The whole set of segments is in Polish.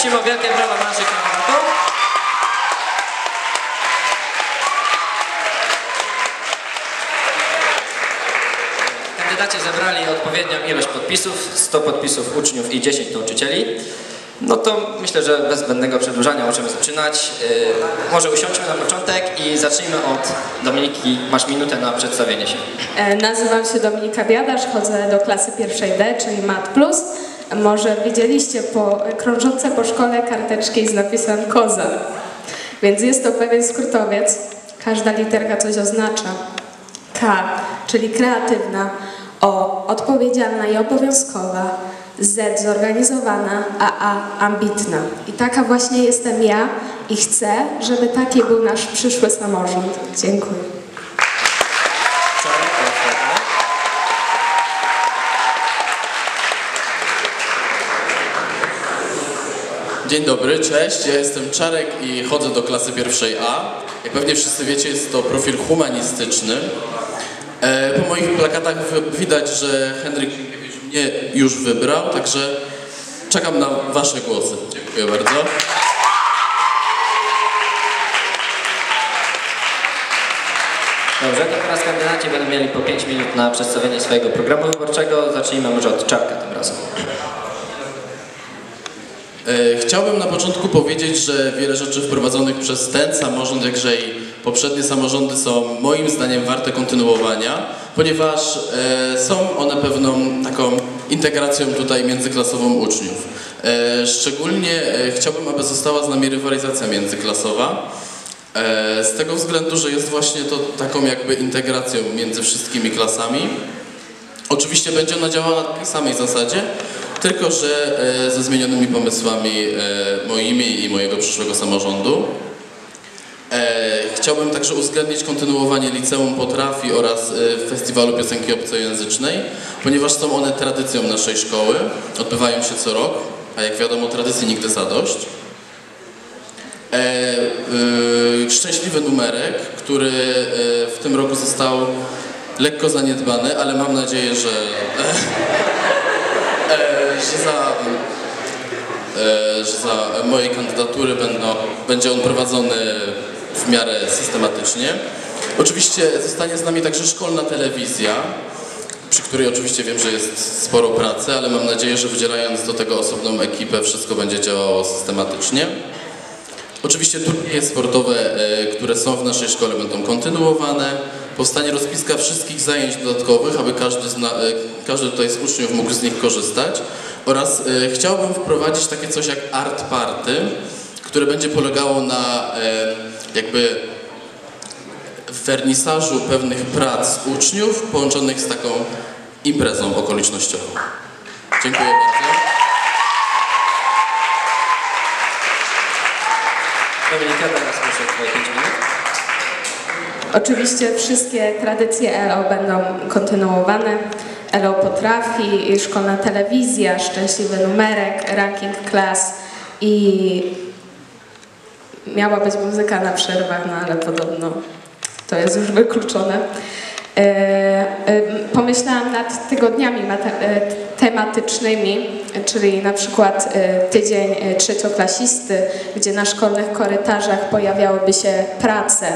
Prosimy o wielkie brawa naszych kandydatów. Kandydaci zebrali odpowiednią ilość podpisów, 100 podpisów uczniów i 10 nauczycieli. No to myślę, że bez zbędnego przedłużania możemy zaczynać. Yy, może usiądźmy na początek i zacznijmy od Dominiki. Masz minutę na przedstawienie się. E, Nazywam się Dominika Biadasz, chodzę do klasy pierwszej D, czyli Mat Plus. Może widzieliście po, krążące po szkole karteczki z napisem Kozar. Więc jest to pewien skrótowiec. Każda literka coś oznacza. K, czyli kreatywna. O, odpowiedzialna i obowiązkowa. Z, zorganizowana, a A, ambitna. I taka właśnie jestem ja i chcę, żeby taki był nasz przyszły samorząd. Dziękuję. Dzień dobry, cześć. Ja jestem Czarek i chodzę do klasy pierwszej A. Jak pewnie wszyscy wiecie, jest to profil humanistyczny. E, po moich plakatach wi- widać, że Henryk mnie już wybrał, także czekam na Wasze głosy. Dziękuję bardzo. Dobrze, to teraz kandydaci będą mieli po 5 minut na przedstawienie swojego programu wyborczego. Zacznijmy może od Czarka tym razem. E, Chciałbym na początku powiedzieć, że wiele rzeczy wprowadzonych przez ten samorząd, jakże i poprzednie samorządy są moim zdaniem warte kontynuowania, ponieważ e, są one pewną taką integracją tutaj międzyklasową uczniów. E, Szczególnie chciałbym, aby została z nami rywalizacja międzyklasowa. Z tego względu, że jest właśnie to taką jakby integracją między wszystkimi klasami. Oczywiście będzie ona działała na takiej samej zasadzie, tylko że e, ze zmienionymi pomysłami e, moimi i mojego przyszłego samorządu. E, Chciałbym także uwzględnić kontynuowanie Liceum Potrafi oraz Festiwalu Piosenki Obcojęzycznej, ponieważ są one tradycją naszej szkoły, odbywają się co rok, a jak wiadomo tradycji nigdy zadość. Szczęśliwy numerek, który w tym roku został lekko zaniedbany, ale mam nadzieję, że, że, za, e, że za mojej kandydatury będą, będzie on prowadzony w miarę systematycznie. Oczywiście zostanie z nami także szkolna telewizja, przy której oczywiście wiem, że jest sporo pracy, ale mam nadzieję, że wydzielając do tego osobną ekipę wszystko będzie działało systematycznie. Oczywiście turnieje sportowe, e, które są w naszej szkole będą kontynuowane. Powstanie rozpiska wszystkich zajęć dodatkowych, aby każdy, zna, e, każdy tutaj z uczniów mógł z nich korzystać. Oraz e, chciałbym wprowadzić takie coś jak art party, które będzie polegało na e, jakby wernisażu pewnych prac uczniów połączonych z taką imprezą okolicznościową. Dziękuję bardzo. Dominika, teraz proszę twoje 5 minut. Oczywiście wszystkie tradycje ELO będą kontynuowane. ELO potrafi, szkolna telewizja, szczęśliwy numerek, ranking klas i miała być muzyka na przerwach, no ale podobno to jest już wykluczone. E, e, Pomyślałam nad tygodniami e, tematycznymi, czyli na przykład tydzień trzecioklasisty, gdzie na szkolnych korytarzach pojawiałyby się prace,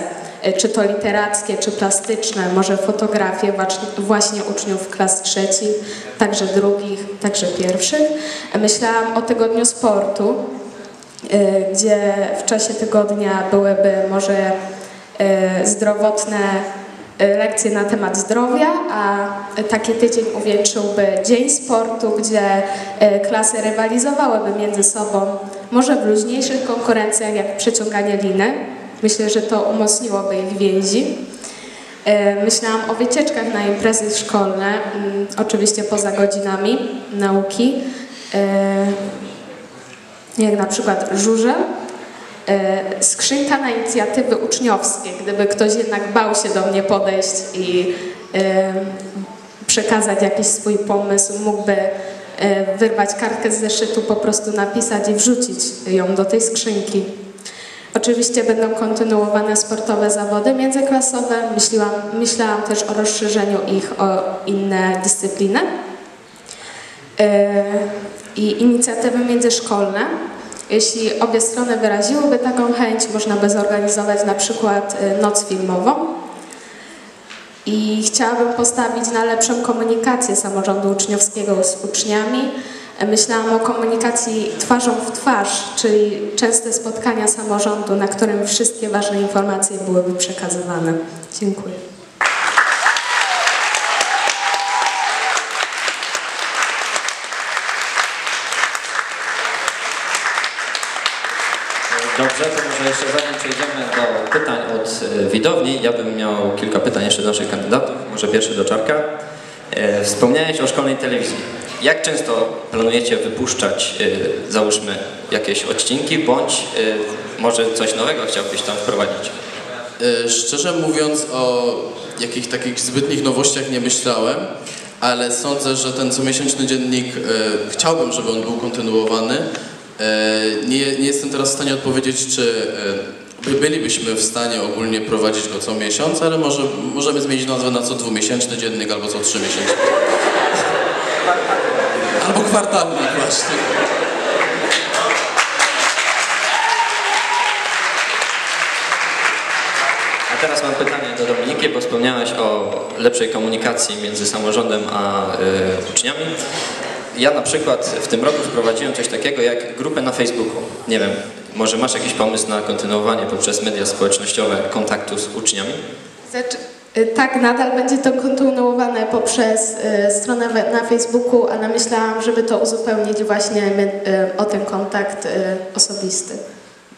czy to literackie, czy plastyczne, może fotografie właśnie- uczniów klas trzecich, także drugich, także pierwszych. E, Myślałam o tygodniu sportu, y, gdzie w czasie tygodnia byłyby może zdrowotne lekcje na temat zdrowia, a taki tydzień uwieńczyłby Dzień Sportu, gdzie klasy rywalizowałyby między sobą, może w luźniejszych konkurencjach jak przeciąganie liny. Myślę, że to umocniłoby ich więzi. E, Myślałam o wycieczkach na imprezy szkolne, mm, oczywiście poza godzinami nauki, e, jak na przykład żurze, e, skrzynka na inicjatywy uczniowskie, gdyby ktoś jednak bał się do mnie podejść i przekazać jakiś swój pomysł, mógłby wyrwać kartkę z zeszytu, po prostu napisać i wrzucić ją do tej skrzynki. Oczywiście będą kontynuowane sportowe zawody międzyklasowe. Myślałam, myślałam też o rozszerzeniu ich o inne dyscypliny. Yy, I inicjatywy międzyszkolne. Jeśli obie strony wyraziłyby taką chęć, można by zorganizować na przykład y, noc filmową. I chciałabym postawić na lepszą komunikację samorządu uczniowskiego z uczniami. Myślałam o komunikacji twarzą w twarz, czyli częste spotkania samorządu, na którym wszystkie ważne informacje byłyby przekazywane. Dziękuję. Dobrze, to może jeszcze zanim przejdziemy do pytań od e, widowni, ja bym miał kilka pytań jeszcze do naszych kandydatów. Może pierwszy do Czarka. E, Wspomniałeś o szkolnej telewizji. Jak często planujecie wypuszczać, e, załóżmy, jakieś odcinki, bądź e, może coś nowego chciałbyś tam wprowadzić? Szczerze mówiąc o jakichś takich zbytnich nowościach nie myślałem, ale sądzę, że ten comiesięczny dziennik, chciałbym, żeby on był kontynuowany. Nie, nie jestem teraz w stanie odpowiedzieć, czy bylibyśmy w stanie ogólnie prowadzić go co miesiąc, ale może możemy zmienić nazwę na co dwumiesięczny dziennik albo co trzy miesięczny. Albo kwartalny właśnie. A teraz mam pytanie do Dominiki, bo wspomniałaś o lepszej komunikacji między samorządem a y, uczniami. Ja na przykład w tym roku wprowadziłem coś takiego jak grupę na Facebooku. Nie wiem, może masz jakiś pomysł na kontynuowanie poprzez media społecznościowe kontaktu z uczniami? Znaczy, y, tak, nadal będzie to kontynuowane poprzez y, stronę we- na Facebooku, ale myślałam, żeby to uzupełnić właśnie my- y, o ten kontakt y, osobisty.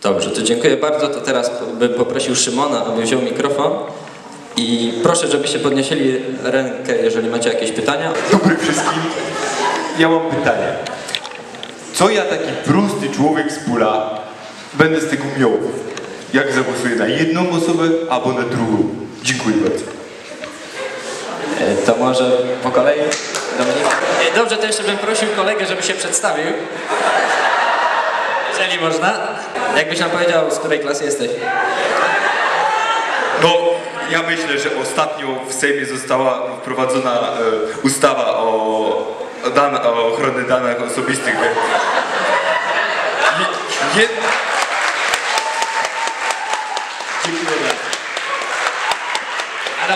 Dobrze, to dziękuję bardzo. To teraz bym poprosił Szymona, aby wziął mikrofon. I proszę, żebyście podnieśli rękę, jeżeli macie jakieś pytania. Dobry wszystkim. Ja mam pytanie. Co ja taki prosty człowiek z pula będę z tego miał? Jak zagłosuję na jedną osobę albo na drugą? Dziękuję bardzo. E, To może po kolei Dominika. E, Dobrze, to jeszcze bym prosił kolegę, żeby się przedstawił. Jeżeli można. Jakbyś nam powiedział, z której klasy jesteś? No, ja myślę, że ostatnio w Sejmie została wprowadzona e, ustawa o, o, dan, o ochronie danych osobistych. więc- Je, je... Dziękuję bardzo.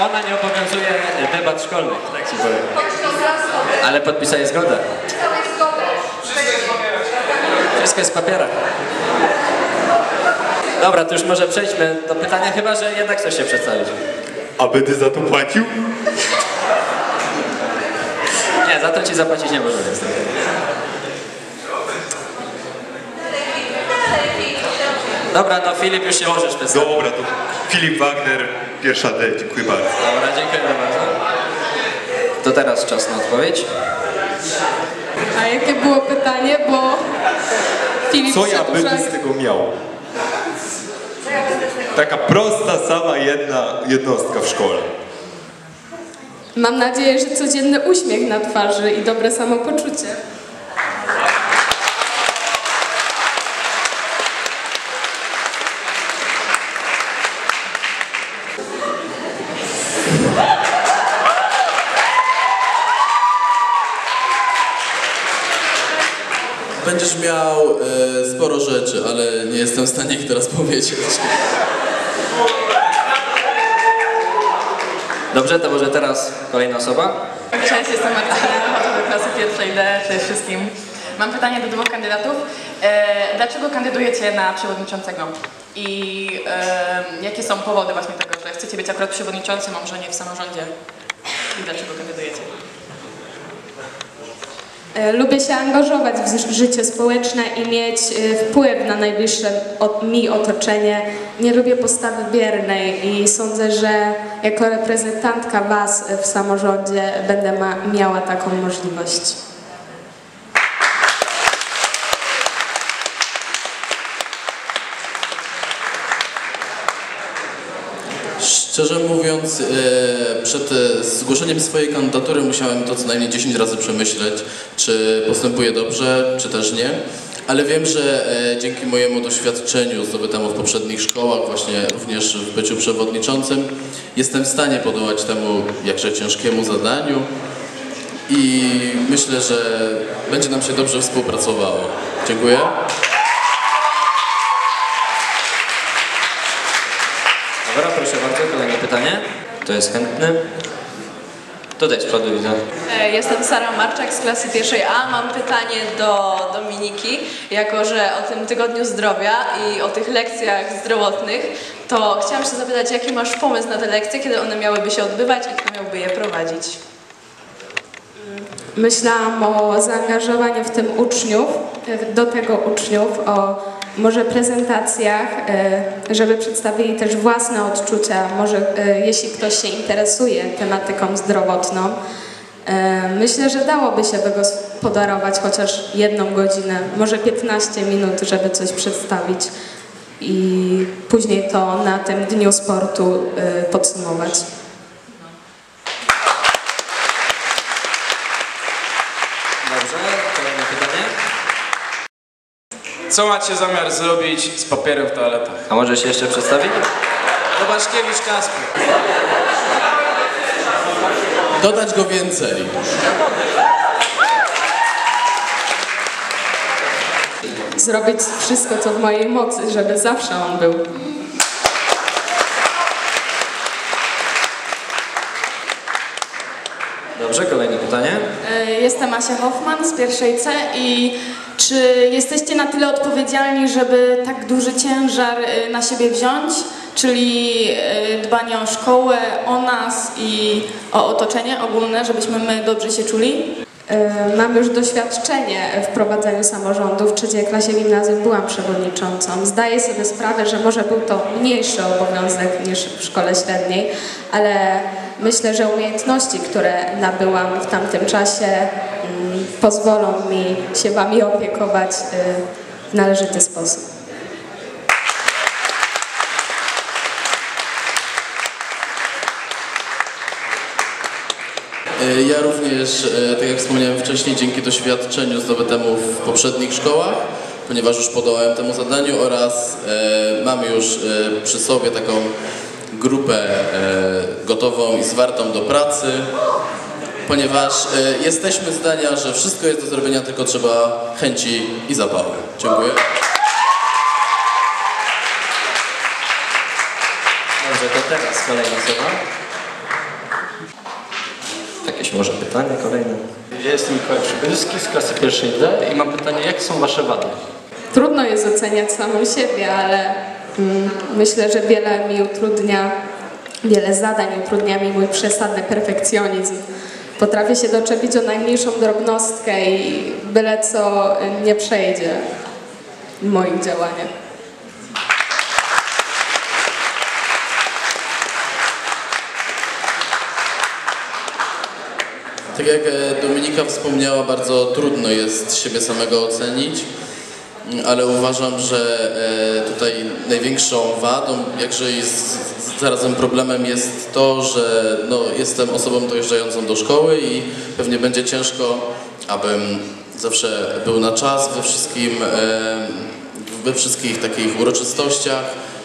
Ale ona nie obowiązuje debat szkolnych, tak ci powiem. Ale podpisałeś zgodę. Wszystko jest w papierach. Dobra, to już może przejdźmy do pytania, chyba że jednak chcesz się przedstawić. A będę za to płacił? Nie, za to ci zapłacić nie możemy Dobra, no Filip już się możesz przedstawić. Dobra, to Filip Wagner, pierwsza D. Dziękuję bardzo. Dobra, dziękujemy bardzo. To teraz czas na odpowiedź. A jakie było pytanie, bo Filip Co ja będę z tego miał? Taka prosta, sama jedna jednostka w szkole. Mam nadzieję, że codzienny uśmiech na twarzy i dobre samopoczucie. Będziesz miał e, sporo rzeczy, ale nie jestem w stanie ich teraz powiedzieć. Dobrze, to może teraz kolejna osoba. Cześć, jestem Marcina, chodzę do klasy pierwszej D. Cześć wszystkim. Mam pytanie do dwóch kandydatów. E, dlaczego kandydujecie na przewodniczącego? I e, jakie są powody właśnie tego, że chcecie być akurat przewodniczącym, a może nie w samorządzie? I dlaczego kandydujecie? E, Lubię się angażować w życie społeczne i mieć e, wpływ na najbliższe mi otoczenie. Nie lubię postawy biernej i sądzę, że jako reprezentantka Was w samorządzie będę miała taką możliwość. Szczerze mówiąc, e, przed e, zgłoszeniem swojej kandydatury musiałem to co najmniej 10 razy przemyśleć, czy postępuję dobrze, czy też nie. Ale wiem, że e, dzięki mojemu doświadczeniu zdobytemu w poprzednich szkołach, właśnie również w byciu przewodniczącym, jestem w stanie podołać temu jakże ciężkiemu zadaniu i myślę, że będzie nam się dobrze współpracowało. Dziękuję. Dobra, proszę pytanie. Kto jest chętny? Tutaj z przodu widzę. E, Jestem Sara Marczak z klasy pierwszej A. Mam pytanie do Dominiki. Jako, że o tym tygodniu zdrowia i o tych lekcjach zdrowotnych, to chciałam się zapytać, jaki masz pomysł na te lekcje, kiedy one miałyby się odbywać i kto miałby je prowadzić? Myślałam o zaangażowaniu w tym uczniów, e, do tego uczniów, o może prezentacjach, e, żeby przedstawili też własne odczucia, może e, jeśli ktoś się interesuje tematyką zdrowotną. E, Myślę, że dałoby się podarować chociaż jedną godzinę, może 15 minut, żeby coś przedstawić i później to na tym dniu sportu podsumować. Dobrze, kolejne pytanie. Co macie zamiar zrobić z papierem w toaletach? A może się jeszcze przedstawi? Robaszkiewicz Kasper. Dodać go więcej. Zrobić wszystko, co w mojej mocy, żeby zawsze on był. Dobrze, kolejne pytanie. E, Jestem Asia Hoffman z pierwszej C i czy jesteście na tyle odpowiedzialni, żeby tak duży ciężar e, na siebie wziąć, czyli e, dbanie o szkołę, o nas i o otoczenie ogólne, żebyśmy my dobrze się czuli? E, Mam już doświadczenie w prowadzeniu samorządu. W trzeciej klasie gimnazjum byłam przewodniczącą. Zdaję sobie sprawę, że może był to mniejszy obowiązek niż w szkole średniej, ale myślę, że umiejętności, które nabyłam w tamtym czasie, pozwolą mi się Wami opiekować y, w należyty sposób. E, Ja również, e, tak jak wspomniałem wcześniej, dzięki doświadczeniu zdobytemu w poprzednich szkołach, ponieważ już podołałem temu zadaniu oraz e, mam już przy sobie taką grupę gotową i zwartą do pracy, ponieważ e, jesteśmy zdania, że wszystko jest do zrobienia, tylko trzeba chęci i zapału. Dziękuję. Dobrze, to teraz kolejna osoba. Jakieś może pytanie kolejne? Ja jestem Mikołaj Przybylski z klasy pierwszej D i mam pytanie, jakie są Wasze wady? Trudno jest oceniać samą siebie, ale mm, myślę, że wiele mi utrudnia, wiele zadań utrudnia mi mój przesadny perfekcjonizm. Potrafię się doczepić o najmniejszą drobnostkę i byle co nie przejdzie w moich działaniach. Tak jak e, Dominika wspomniała, bardzo trudno jest siebie samego ocenić, ale uważam, że e, tutaj największą wadą, jakże i zarazem problemem jest to, że no, jestem osobą dojeżdżającą do szkoły i pewnie będzie ciężko, abym zawsze był na czas we wszystkim, e, we wszystkich takich uroczystościach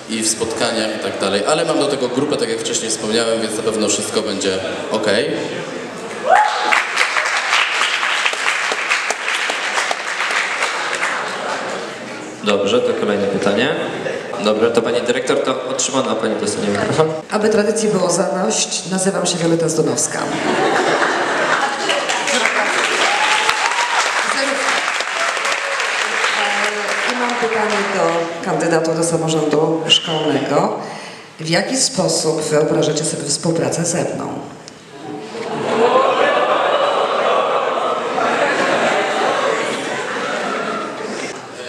i w spotkaniach i tak dalej. Ale mam do tego grupę, tak jak wcześniej wspomniałem, więc na pewno wszystko będzie ok. Dobrze, to kolejne pytanie. Dobrze, to pani dyrektor, to otrzymana pani dostanie mikrofon. Aby tradycji było zadość, nazywam się Wioleta Zdonowska. I mam pytanie do kandydatów do samorządu szkolnego. W jaki sposób wyobrażacie sobie współpracę ze mną?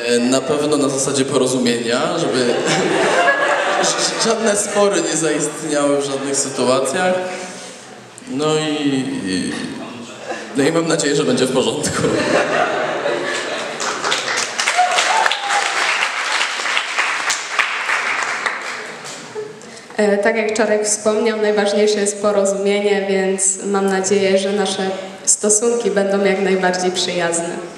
E, Na pewno na zasadzie porozumienia, żeby żadne spory nie zaistniały w żadnych sytuacjach. No i, i, no i mam nadzieję, że będzie w porządku. E, Tak jak Czarek wspomniał, najważniejsze jest porozumienie, więc mam nadzieję, że nasze stosunki będą jak najbardziej przyjazne.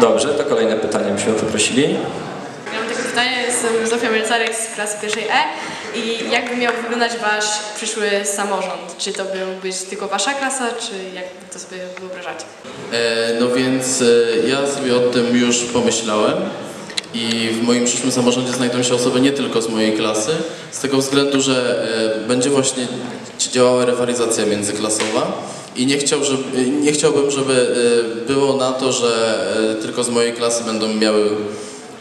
Dobrze, to kolejne pytanie byśmy poprosili. Ja mam takie pytanie. Jestem Zofia Mielcarek z klasy pierwszej E i jak by miał wyglądać Wasz przyszły samorząd? Czy to by być tylko Wasza klasa, czy jak to sobie wyobrażacie? E, no więc e, ja sobie o tym już pomyślałem i w moim przyszłym samorządzie znajdą się osoby nie tylko z mojej klasy, z tego względu, że e, będzie właśnie działała rywalizacja międzyklasowa i nie, chciał, żeby, nie chciałbym, żeby e, było na to, że e, tylko z mojej klasy będą miały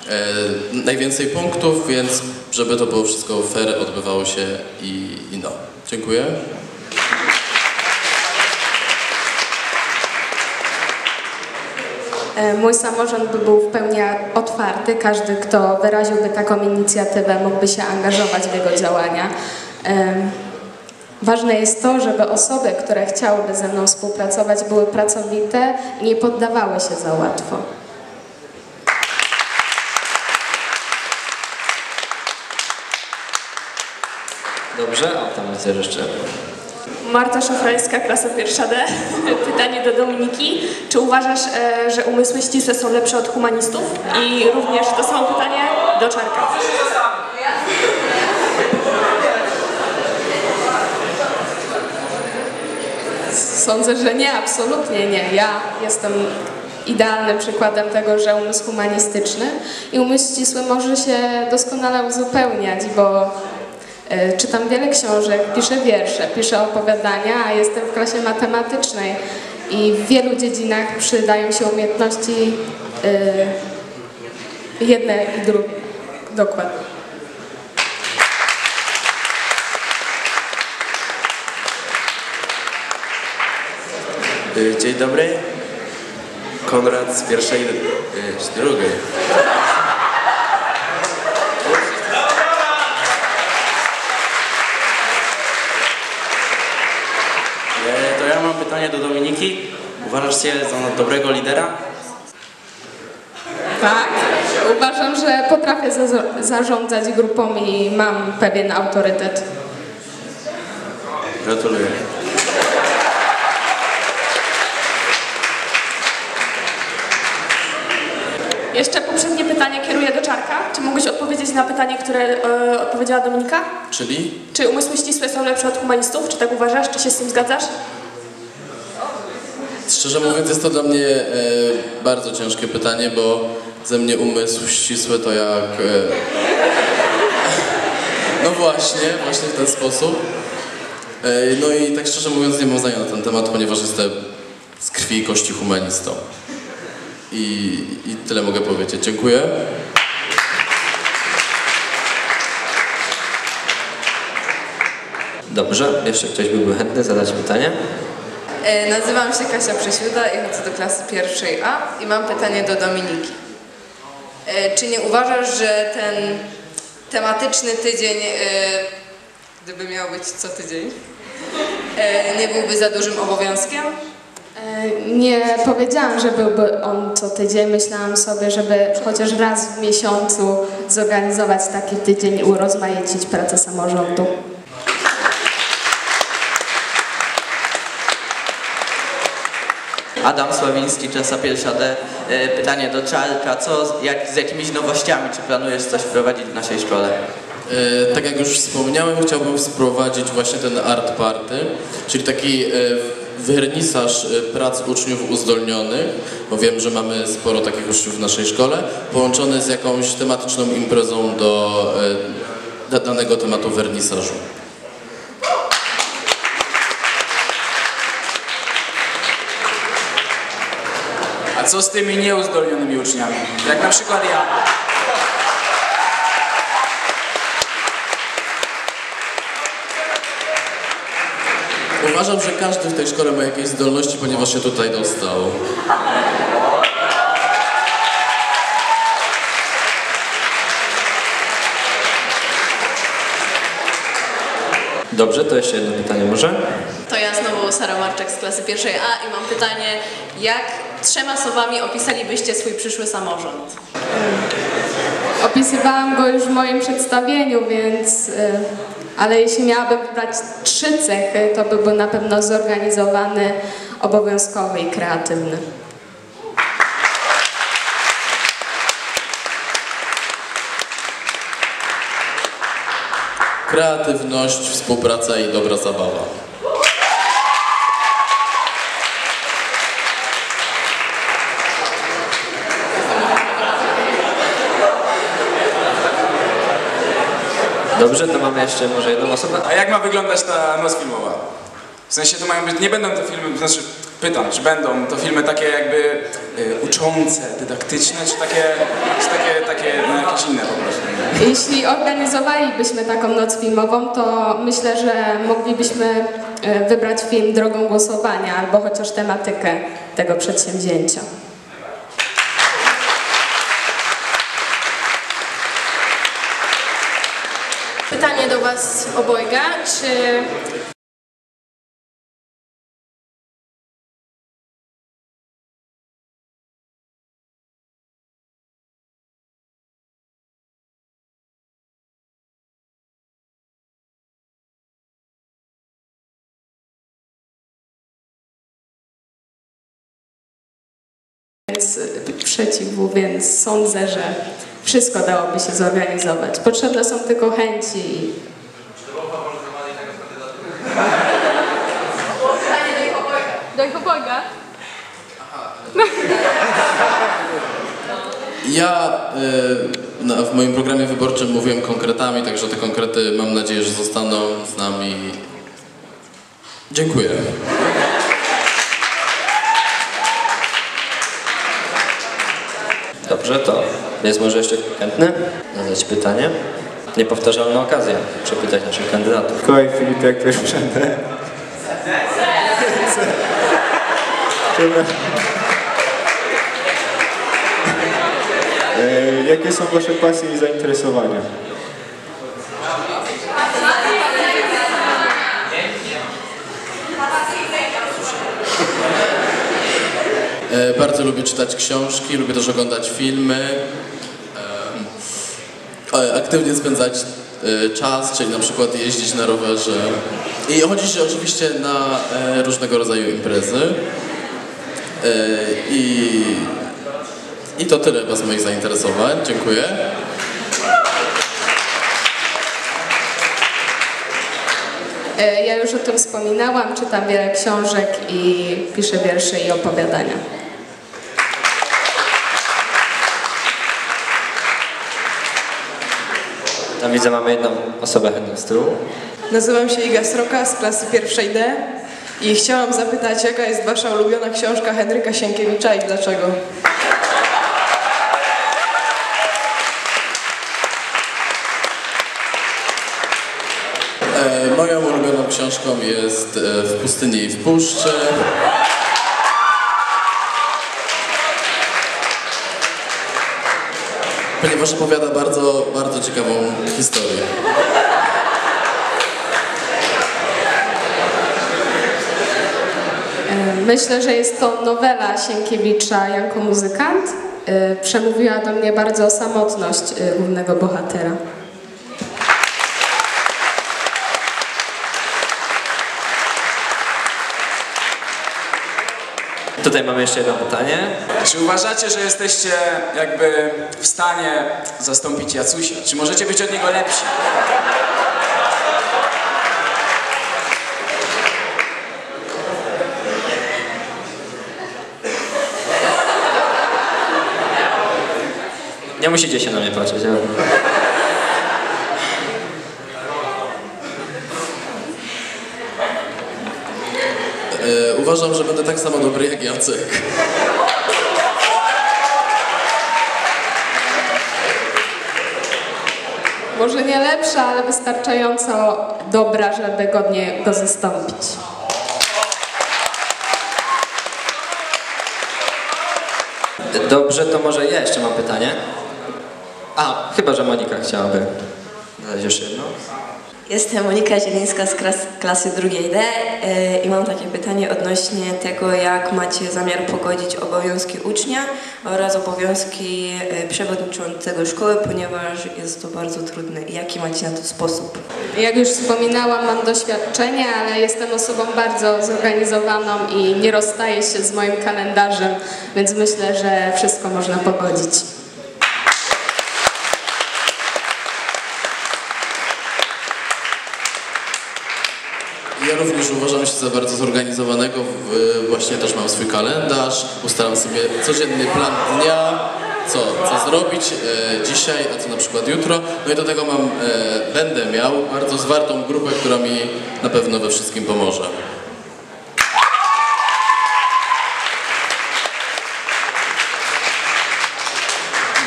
e, najwięcej punktów, więc żeby to było wszystko fair, odbywało się i, i no. Dziękuję. Mój samorząd by był w pełni otwarty. Każdy, kto wyraziłby taką inicjatywę, mógłby się angażować w jego działania. Ważne jest to, żeby osoby, które chciałyby ze mną współpracować, były pracowite i nie poddawały się za łatwo. Dobrze, a tam że jeszcze. Marta Szafrańska, klasa pierwsza D. Pytanie do Dominiki. Czy uważasz, e, że umysły ścisłe są lepsze od humanistów? I również to samo pytanie do Czarka. Sądzę, że nie, absolutnie nie. Ja jestem idealnym przykładem tego, że umysł humanistyczny i umysł ścisły może się doskonale uzupełniać, bo e, czytam wiele książek, piszę wiersze, piszę opowiadania, a jestem w klasie matematycznej i w wielu dziedzinach przydają się umiejętności e, jedne i drugie. Dokładnie. Dzień dobry. Konrad z pierwszej, y, z drugiej. E, To ja mam pytanie do Dominiki. Uważasz się za dobrego lidera? Tak, uważam, że potrafię za- zarządzać grupą i mam pewien autorytet. Gratuluję. Jeszcze poprzednie pytanie kieruję do Czarka. Czy mógłbyś odpowiedzieć na pytanie, które e, odpowiedziała Dominika? Czyli Czy umysły ścisłe są lepsze od humanistów? Czy tak uważasz? Czy się z tym zgadzasz? Szczerze mówiąc, jest to dla mnie e, bardzo ciężkie pytanie, bo ze mnie umysł ścisły to jak. E, no właśnie, właśnie w ten sposób. E, no i tak szczerze mówiąc, nie mam zdania na ten temat, ponieważ jestem z krwi i kości humanistą. I, I tyle mogę powiedzieć. Dziękuję. Dobrze, jeszcze ktoś by był chętny zadać pytanie? E, Nazywam się Kasia Przesiuda i chodzę do klasy pierwszej A i mam pytanie do Dominiki. E, Czy nie uważasz, że ten tematyczny tydzień, e, gdyby miał być co tydzień, nie byłby za dużym obowiązkiem? E, Nie powiedziałam, że byłby on co tydzień. Myślałam sobie, żeby chociaż raz w miesiącu zorganizować taki tydzień i urozmaicić pracę samorządu. Adam Sławiński, pierwsza D. E, Pytanie do Czarka, co, z- jak, z jakimiś nowościami, czy planujesz coś wprowadzić w naszej szkole? E, tak jak już wspomniałem, chciałbym wprowadzić właśnie ten art party, czyli taki e, wernisaż e, prac uczniów uzdolnionych, bo wiem, że mamy sporo takich uczniów w naszej szkole, połączony z jakąś tematyczną imprezą do e, da- danego tematu wernisażu. A co z tymi nieuzdolnionymi uczniami? Jak na przykład ja. Uważam, że każdy w tej szkole ma jakieś zdolności, ponieważ się tutaj dostał. Dobrze, to jeszcze jedno pytanie może? To ja znowu Sara Marczek z klasy pierwszej A i mam pytanie, jak trzema słowami opisalibyście swój przyszły samorząd? Opisywałam go już w moim przedstawieniu, więc ale jeśli miałabym wybrać trzy cechy, to byłby na pewno zorganizowany, obowiązkowy i kreatywny. Kreatywność, współpraca i dobra zabawa. Dobrze, to mamy jeszcze może jedną osobę. A jak ma wyglądać ta noc filmowa? W sensie to mają być, nie będą to filmy, znaczy pytam, czy będą to filmy takie jakby y, uczące, dydaktyczne, czy takie, czy takie, takie no jakieś inne po prostu? Jeśli organizowalibyśmy taką noc filmową, to myślę, że moglibyśmy e, wybrać film drogą głosowania albo chociaż tematykę tego przedsięwzięcia. Pytanie do Was obojga, czy Więc y, przeciw, więc sądzę, że wszystko dałoby się zorganizować. Potrzebne są tylko chęci i do ich obojga? Ja y, na, w moim programie wyborczym mówiłem konkretami, także te konkrety mam nadzieję, że zostaną z nami. Dziękuję. Dobrze, to jest może jeszcze chętny zadać pytanie. Niepowtarzalna okazja przepytać naszych kandydatów. Kolej Filip, jak też przede. Jakie są Wasze pasje i zainteresowania? E, bardzo lubię czytać książki, lubię też oglądać filmy. e, aktywnie spędzać e, czas, czyli na przykład jeździć na rowerze. I chodzić oczywiście na e, różnego rodzaju imprezy. E, I, I to tyle bez moich zainteresowań. Dziękuję. E, Ja już o tym wspominałam, czytam wiele książek i piszę wiersze i opowiadania. Tam widzę, mamy jedną osobę chętną z tyłu. Nazywam się Iga Sroka z klasy pierwszej D i chciałam zapytać, jaka jest Wasza ulubiona książka Henryka Sienkiewicza i dlaczego? E, moją ulubioną książką jest e, W pustyni i w puszczy. Ponieważ opowiada bardzo, bardzo ciekawą historię. E, Myślę, że jest to nowela Sienkiewicza jako muzykant. E, Przemówiła do mnie bardzo samotność głównego bohatera. Tutaj mamy jeszcze jedno pytanie. Czy uważacie, że jesteście jakby w stanie zastąpić Jacusia? Czy możecie być od niego lepsi? Nie musicie się na mnie patrzeć. Ja... E, uważam, że będę tak samo dobry jak Jacek. Może nie lepsza, ale wystarczająco dobra, żeby godnie go zastąpić. Dobrze, to może ja jeszcze mam pytanie. A, chyba, że Monika chciałaby zadać jeszcze jedno. Jestem Monika Zielińska z klas, klasy drugiej D e, i mam takie pytanie odnośnie tego, jak macie zamiar pogodzić obowiązki ucznia oraz obowiązki e, przewodniczącego szkoły, ponieważ jest to bardzo trudne. Jaki macie na to sposób? Jak już wspominałam, mam doświadczenie, ale jestem osobą bardzo zorganizowaną i nie rozstaję się z moim kalendarzem, więc myślę, że wszystko można pogodzić. Ja również uważam się za bardzo zorganizowanego. Właśnie też mam swój kalendarz, ustalam sobie codzienny plan dnia, co, co zrobić e, dzisiaj, a co na przykład jutro. No i do tego mam, e, będę miał bardzo zwartą grupę, która mi na pewno we wszystkim pomoże.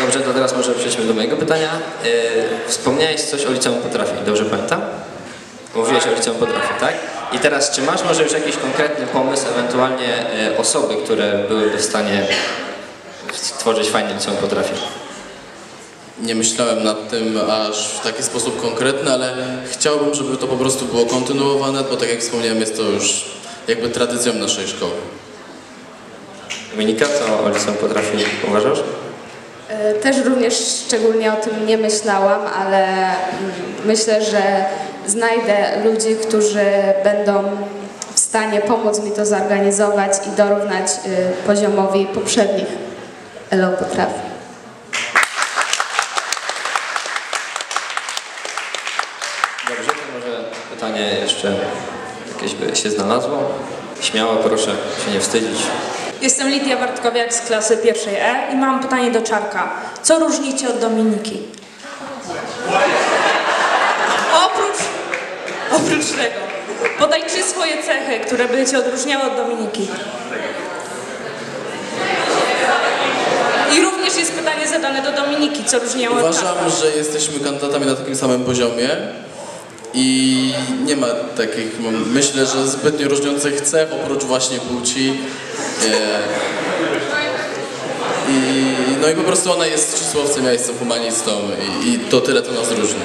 Dobrze, to teraz może przejdźmy do mojego pytania. Yy, wspomniałeś coś o liceum potrafi, dobrze pamiętam? Mówiłeś o liceum potrafi, tak? I teraz, czy masz może już jakiś konkretny pomysł, ewentualnie yy, osoby, które byłyby w stanie stworzyć fajne liceum potrafi? Nie myślałem nad tym aż w taki sposób konkretny, ale chciałbym, żeby to po prostu było kontynuowane, bo tak jak wspomniałem, jest to już jakby tradycją naszej szkoły. Dominika, co o liceum potrafi uważasz? E, Też również szczególnie o tym nie myślałam, ale mm, myślę, że znajdę ludzi, którzy będą w stanie pomóc mi to zorganizować i dorównać y, poziomowi poprzednich ELO potrafi. Dobrze, to może pytanie jeszcze jakieś by się znalazło? Śmiało, proszę się nie wstydzić. Jestem Lidia Bartkowiak z klasy pierwszej E i mam pytanie do Czarka. Co różnicie od Dominiki? Oprócz, oprócz tego, podaj trzy swoje cechy, które by Cię odróżniały od Dominiki. I również jest pytanie zadane do Dominiki, co różniało od. Uważam, że jesteśmy kandydatami na takim samym poziomie i nie ma takich, mam- myślę, że zbytnio różniących cech oprócz właśnie płci. I, no i po prostu ona jest ścisłowcem, ja jestem humanistą i, i to tyle to nas różni.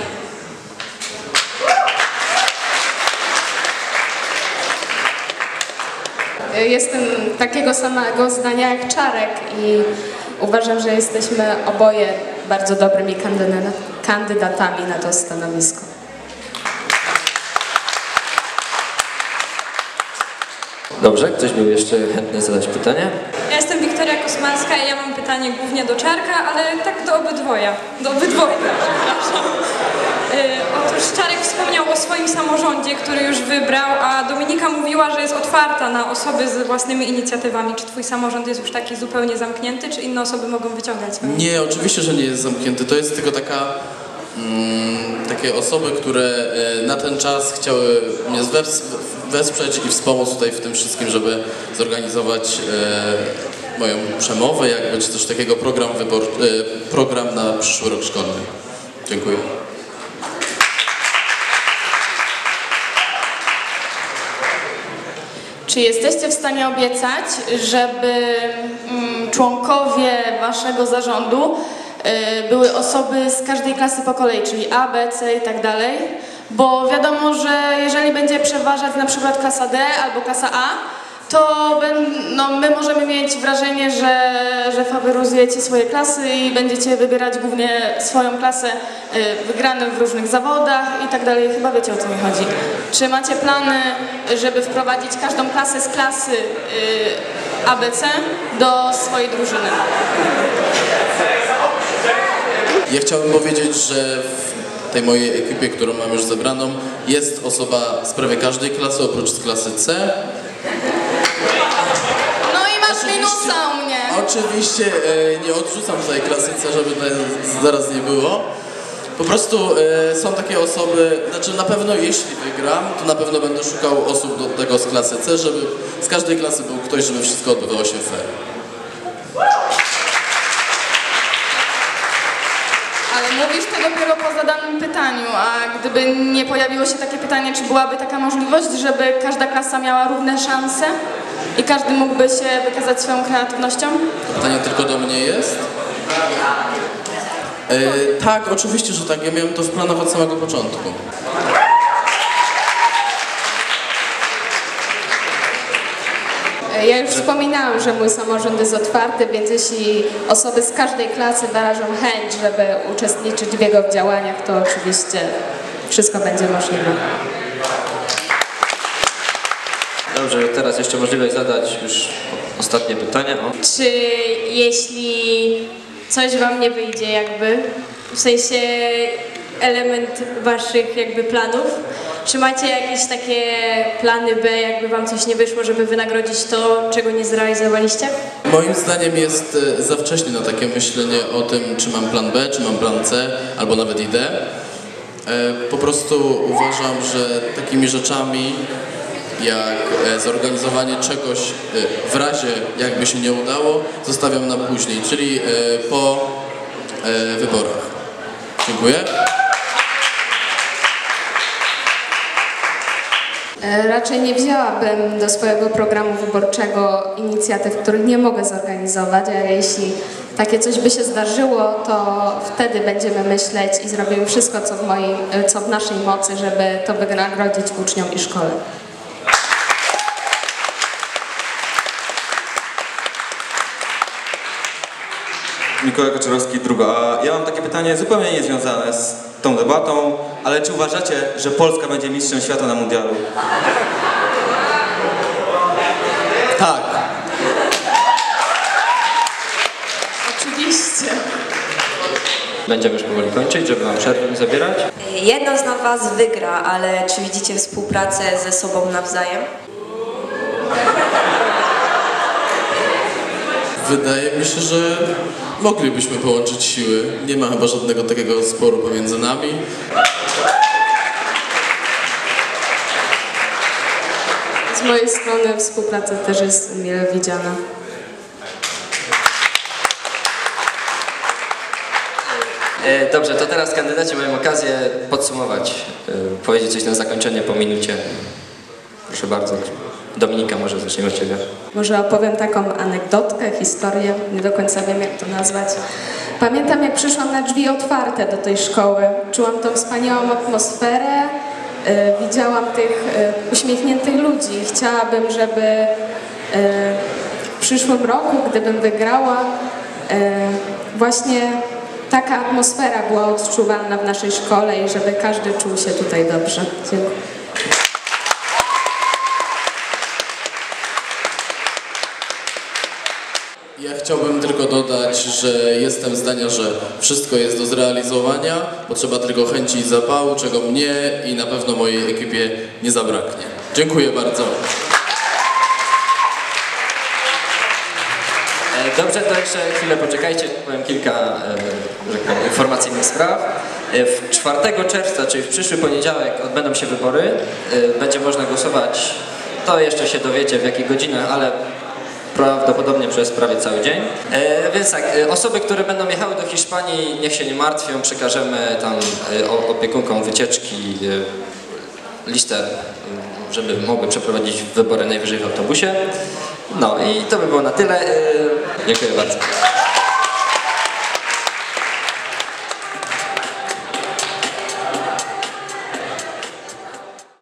Jestem takiego samego zdania jak Czarek i uważam, że jesteśmy oboje bardzo dobrymi kandyda- kandydatami na to stanowisko. Dobrze, ktoś był jeszcze chętny zadać pytanie? Ja jestem Wiktoria Kosmalska i ja mam pytanie głównie do Czarka, ale tak do obydwoja. Do obydwoja, przepraszam. Yy, otóż Czarek wspomniał o swoim samorządzie, który już wybrał, a Dominika mówiła, że jest otwarta na osoby z własnymi inicjatywami. Czy twój samorząd jest już taki zupełnie zamknięty, czy inne osoby mogą wyciągać Nie, oczywiście, że nie jest zamknięty. To jest tylko taka, mm, takie osoby, które e, na ten czas chciały mnie wes- wesprzeć i wspomóc tutaj w tym wszystkim, żeby zorganizować e, moją przemowę, jakby czy coś takiego, program, wybor, program na przyszły rok szkolny. Dziękuję. Czy jesteście w stanie obiecać, żeby mm, członkowie waszego zarządu y, były osoby z każdej klasy po kolei, czyli A, B, C i tak dalej? Bo wiadomo, że jeżeli będzie przeważać na przykład klasa D albo klasa A, to no, my możemy mieć wrażenie, że, że faworyzujecie swoje klasy i będziecie wybierać głównie swoją klasę y, wygranym w różnych zawodach i tak dalej. Chyba wiecie o co mi chodzi. Czy macie plany, żeby wprowadzić każdą klasę z klasy y, ABC do swojej drużyny? Ja chciałbym powiedzieć, że w tej mojej ekipie, którą mam już zebraną, jest osoba z prawie każdej klasy, oprócz klasy C. Minusa u mnie. Oczywiście e, nie odrzucam tutaj klasy C, żeby tutaj zaraz nie było. Po prostu e, są takie osoby, znaczy na pewno jeśli wygram, to na pewno będę szukał osób do tego z klasy C, żeby z każdej klasy był ktoś, żeby wszystko odbywało się fair. Mówisz to dopiero po zadanym pytaniu, a gdyby nie pojawiło się takie pytanie, czy byłaby taka możliwość, żeby każda klasa miała równe szanse i każdy mógłby się wykazać swoją kreatywnością? Pytanie tylko do mnie jest? E, tak, oczywiście, że tak. Ja miałem to w planach od samego początku. Ja już wspominałam, że mój samorząd jest otwarty, więc jeśli osoby z każdej klasy wyrażą chęć, żeby uczestniczyć w jego działaniach, to oczywiście wszystko będzie możliwe. Dobrze, teraz jeszcze możliwość zadać już ostatnie pytanie. O. Czy jeśli coś wam nie wyjdzie jakby, w sensie element waszych jakby planów? Czy macie jakieś takie plany B, jakby wam coś nie wyszło, żeby wynagrodzić to, czego nie zrealizowaliście? Moim zdaniem jest e, za wcześnie na takie myślenie o tym, czy mam plan B, czy mam plan C, albo nawet idę. E, Po prostu uważam, że takimi rzeczami jak e, zorganizowanie czegoś e, w razie jakby się nie udało, zostawiam na później, czyli po wyborach. Dziękuję. Raczej nie wzięłabym do swojego programu wyborczego inicjatyw, których nie mogę zorganizować, a jeśli takie coś by się zdarzyło, to wtedy będziemy myśleć i zrobimy wszystko, co w, e, co w naszej mocy, żeby to wynagrodzić uczniom i szkole. Mikołaj Kaczorowski, druga. Ja mam takie pytanie zupełnie niezwiązane z tą debatą, ale czy uważacie, że Polska będzie mistrzem świata na mundialu? Tak. Oczywiście. Będziemy już powoli kończyć, żeby wam przerwy nie zabierać. Jedna z was wygra, ale czy widzicie współpracę ze sobą nawzajem? Wydaje mi się, że moglibyśmy połączyć siły. Nie ma chyba żadnego takiego sporu pomiędzy nami. Z mojej strony współpraca też jest mile widziana. E, Dobrze, to teraz kandydaci mają okazję podsumować, e, powiedzieć coś na zakończenie po minucie. Proszę bardzo. Dominika, może zaczniemy od Ciebie. Może opowiem taką anegdotkę, historię, nie do końca wiem jak to nazwać. Pamiętam jak przyszłam na drzwi otwarte do tej szkoły. Czułam tą wspaniałą atmosferę, y, widziałam tych y, uśmiechniętych ludzi. Chciałabym, żeby y, w przyszłym roku, gdybym wygrała, właśnie taka atmosfera była odczuwalna w naszej szkole i żeby każdy czuł się tutaj dobrze. Dziękuję. Chciałbym tylko dodać, że jestem zdania, że wszystko jest do zrealizowania, potrzeba tylko chęci i zapału, czego mnie i na pewno mojej ekipie nie zabraknie. Dziękuję bardzo. E, Dobrze, to jeszcze chwilę poczekajcie, powiem kilka e, tak informacyjnych spraw. E, W 4 czerwca, czyli w przyszły poniedziałek odbędą się wybory. E, Będzie można głosować, to jeszcze się dowiecie w jakich godzinach, ale prawdopodobnie przez prawie cały dzień. E, Więc tak, e, osoby, które będą jechały do Hiszpanii, niech się nie martwią, przekażemy tam e, opiekunkom wycieczki e, listę, żeby mogły przeprowadzić wybory najwyżej w autobusie. No i to by było na tyle. Dziękuję bardzo.